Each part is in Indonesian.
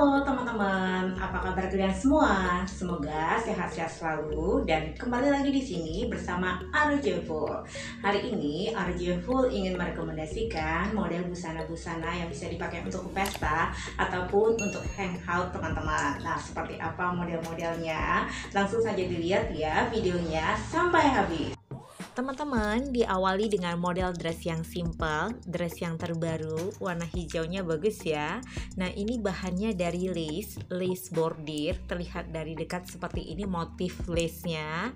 Halo teman-teman, apa kabar kalian semua? Semoga sehat-sehat selalu dan kembali lagi di sini bersama Arjeful. Hari ini Arjeful ingin merekomendasikan model busana-busana yang bisa dipakai untuk pesta ataupun untuk hangout teman-teman. Nah, seperti apa model-modelnya? Langsung saja dilihat ya videonya sampai habis. Teman-teman, diawali dengan model dress yang simple, dress yang terbaru, warna hijaunya bagus ya. Nah, ini bahannya dari lace, lace bordir, terlihat dari dekat seperti ini motif lace-nya.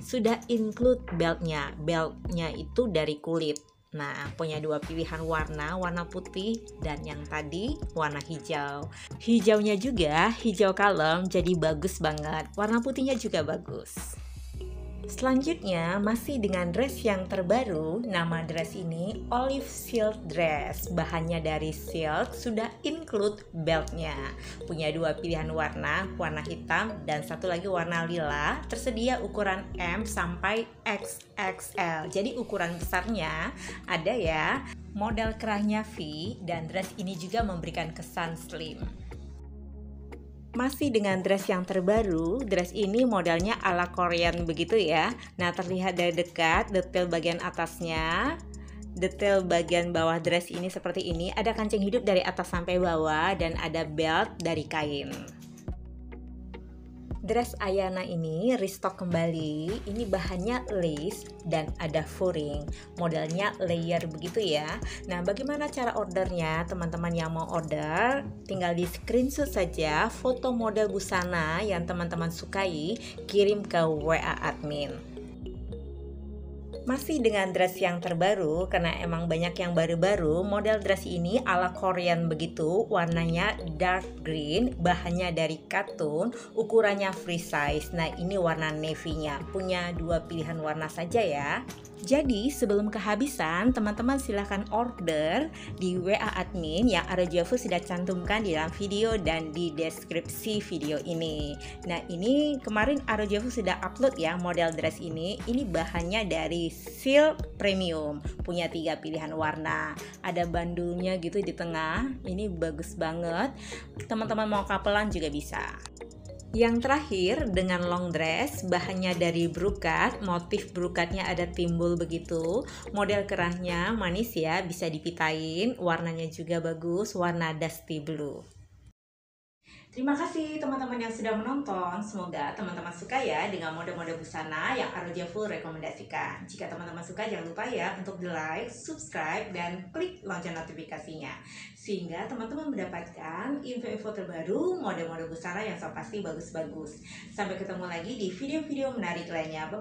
Sudah include beltnya, beltnya itu dari kulit. Nah, punya dua pilihan warna, warna putih dan yang tadi warna hijau. Hijaunya juga hijau kalem, jadi bagus banget. Warna putihnya juga bagus. Selanjutnya masih dengan dress yang terbaru, nama dress ini Olive Silk Dress. Bahannya dari silk, sudah include beltnya. Punya dua pilihan warna, warna hitam dan satu lagi warna lila. Tersedia ukuran M sampai XXL. Jadi ukuran besarnya ada ya. Model kerahnya V dan dress ini juga memberikan kesan slim. Masih dengan dress yang terbaru, dress ini modelnya ala Korean begitu ya. Nah, terlihat dari dekat detail bagian atasnya, detail bagian bawah dress ini seperti ini, ada kancing hidup dari atas sampai bawah dan ada belt dari kain dress Ayana ini restock kembali. Ini bahannya lace dan ada furing. Modelnya layer begitu ya. Nah, bagaimana cara ordernya? Teman-teman yang mau order, tinggal di screenshot saja foto model busana yang teman-teman sukai, kirim ke WA admin. Masih dengan dress yang terbaru, karena emang banyak yang baru-baru, model dress ini ala Korean begitu, warnanya dark green, bahannya dari katun, ukurannya free size. Nah ini warna navy-nya, punya dua pilihan warna saja ya. Jadi sebelum kehabisan, teman-teman silahkan order di WA admin yang Arojavu sudah cantumkan di dalam video dan di deskripsi video ini. Nah ini kemarin Arojavu sudah upload ya model dress ini. Ini bahannya dari silk premium, punya tiga pilihan warna. Ada bandulnya gitu di tengah, ini bagus banget. Teman-teman mau kapelan juga bisa. Yang terakhir dengan long dress, bahannya dari brokat, motif brokatnya ada timbul begitu. Model kerahnya manis ya, bisa dipitain, warnanya juga bagus, warna dusty blue. Terima kasih teman-teman yang sudah menonton. Semoga teman-teman suka ya dengan mode-mode busana yang Aroja Full rekomendasikan. Jika teman-teman suka jangan lupa ya untuk di like, subscribe, dan klik lonceng notifikasinya. Sehingga teman-teman mendapatkan info-info terbaru mode-mode busana yang so pasti bagus-bagus. Sampai ketemu lagi di video-video menarik lainnya. Bye